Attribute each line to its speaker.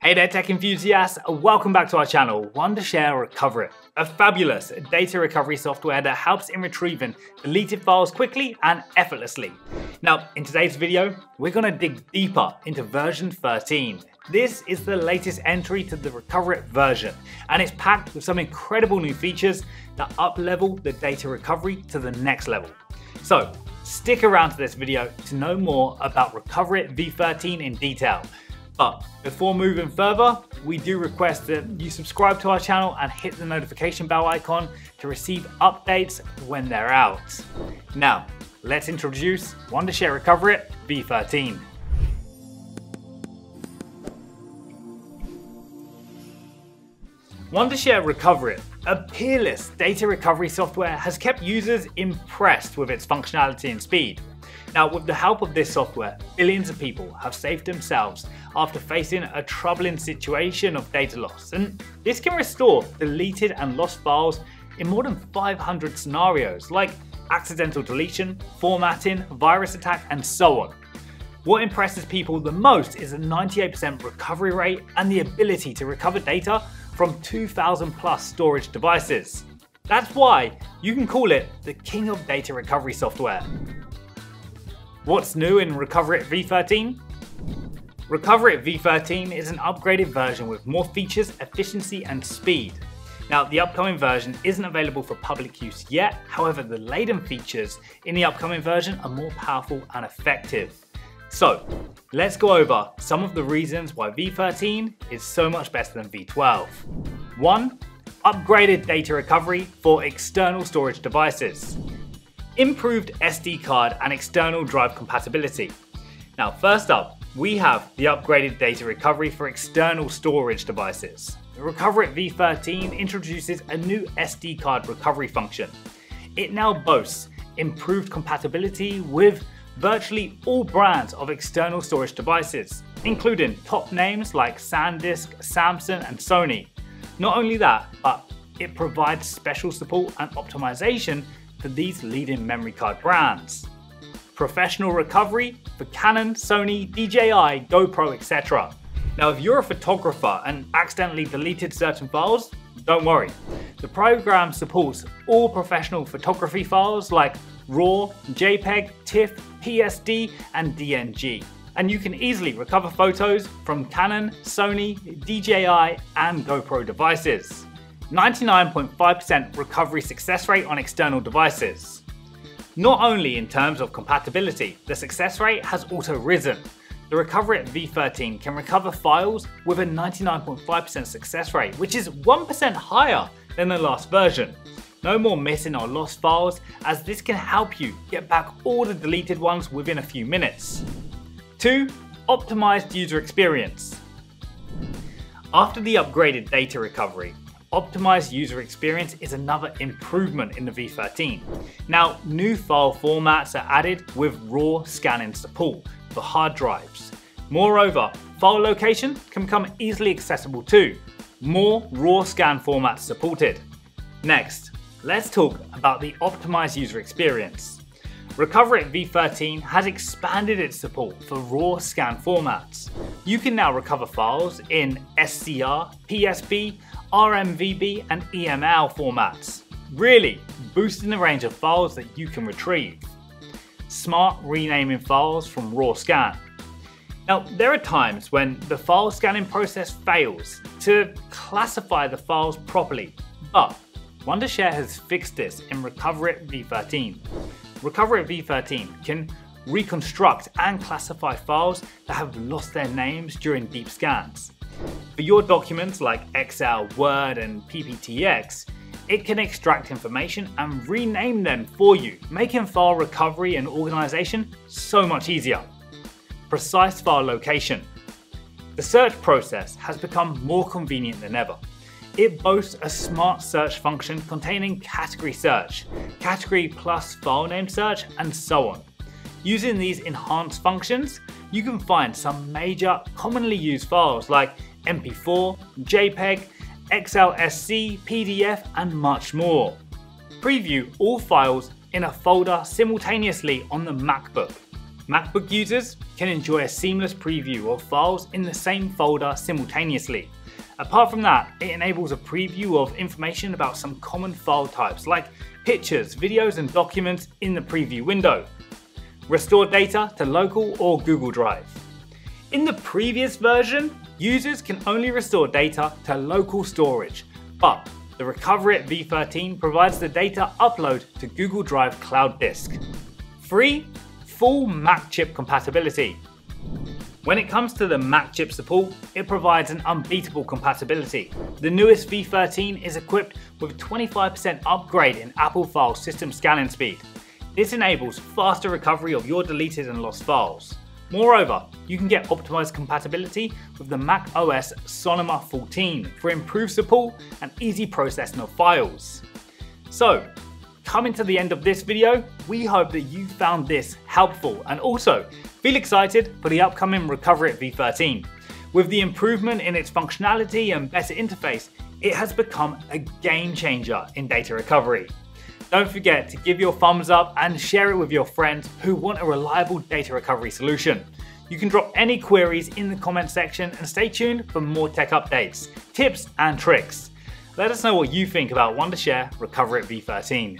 Speaker 1: Hey there tech enthusiasts, welcome back to our channel, Wondershare Recoverit, a fabulous data recovery software that helps in retrieving deleted files quickly and effortlessly. Now, in today's video, we're gonna dig deeper into version 13. This is the latest entry to the Recoverit version, and it's packed with some incredible new features that up-level the data recovery to the next level. So, stick around to this video to know more about Recoverit v13 in detail, but before moving further, we do request that you subscribe to our channel and hit the notification bell icon to receive updates when they're out. Now, let's introduce Wondershare Recoverit v13. Wondershare Recoverit, a peerless data recovery software, has kept users impressed with its functionality and speed. Now, with the help of this software, billions of people have saved themselves after facing a troubling situation of data loss, and this can restore deleted and lost files in more than 500 scenarios, like accidental deletion, formatting, virus attack, and so on. What impresses people the most is a 98% recovery rate and the ability to recover data from 2,000 plus storage devices. That's why you can call it the king of data recovery software. What's new in Recoverit v13? Recoverit v13 is an upgraded version with more features, efficiency and speed. Now, the upcoming version isn't available for public use yet, however, the laden features in the upcoming version are more powerful and effective. So, let's go over some of the reasons why v13 is so much better than v12. 1. Upgraded data recovery for external storage devices improved SD card and external drive compatibility. Now, first up, we have the upgraded data recovery for external storage devices. The Recoverit v13 introduces a new SD card recovery function. It now boasts improved compatibility with virtually all brands of external storage devices, including top names like SanDisk, Samsung, and Sony. Not only that, but it provides special support and optimization for these leading memory card brands. Professional recovery for Canon, Sony, DJI, GoPro, etc. Now, if you're a photographer and accidentally deleted certain files, don't worry. The program supports all professional photography files like RAW, JPEG, TIFF, PSD, and DNG. And you can easily recover photos from Canon, Sony, DJI, and GoPro devices. 99.5% recovery success rate on external devices. Not only in terms of compatibility, the success rate has also risen. The Recoverit v13 can recover files with a 99.5% success rate, which is 1% higher than the last version. No more missing or lost files, as this can help you get back all the deleted ones within a few minutes. 2. Optimized user experience. After the upgraded data recovery, Optimized user experience is another improvement in the V13. Now, new file formats are added with RAW scanning support for hard drives. Moreover, file location can become easily accessible too. More RAW scan formats supported. Next, let's talk about the optimized user experience. Recoverit v13 has expanded its support for RAW scan formats. You can now recover files in SCR, PSB, RMVB and EML formats, really boosting the range of files that you can retrieve. Smart renaming files from RAW Scan. Now, there are times when the file scanning process fails to classify the files properly, but Wondershare has fixed this in Recoverit v13. Recoverit v13 can reconstruct and classify files that have lost their names during deep scans. For your documents like Excel, Word, and PPTX, it can extract information and rename them for you, making file recovery and organization so much easier. Precise file location. The search process has become more convenient than ever. It boasts a smart search function containing category search, category plus file name search, and so on. Using these enhanced functions, you can find some major commonly used files like MP4, JPEG, XLSC, PDF, and much more. Preview all files in a folder simultaneously on the MacBook. MacBook users can enjoy a seamless preview of files in the same folder simultaneously. Apart from that, it enables a preview of information about some common file types like pictures, videos, and documents in the preview window. Restore data to local or Google Drive. In the previous version, users can only restore data to local storage, but the Recoverit v13 provides the data upload to Google Drive Cloud Disk. 3. Full Mac chip compatibility. When it comes to the Mac chip support, it provides an unbeatable compatibility. The newest V13 is equipped with 25% upgrade in Apple File system scanning speed. This enables faster recovery of your deleted and lost files. Moreover, you can get optimized compatibility with the Mac OS Sonoma 14 for improved support and easy processing of files. So, coming to the end of this video, we hope that you found this helpful and also feel excited for the upcoming Recoverit v13. With the improvement in its functionality and better interface, it has become a game changer in data recovery. Don't forget to give your thumbs up and share it with your friends who want a reliable data recovery solution. You can drop any queries in the comment section and stay tuned for more tech updates, tips, and tricks. Let us know what you think about Wondershare Recoverit v13.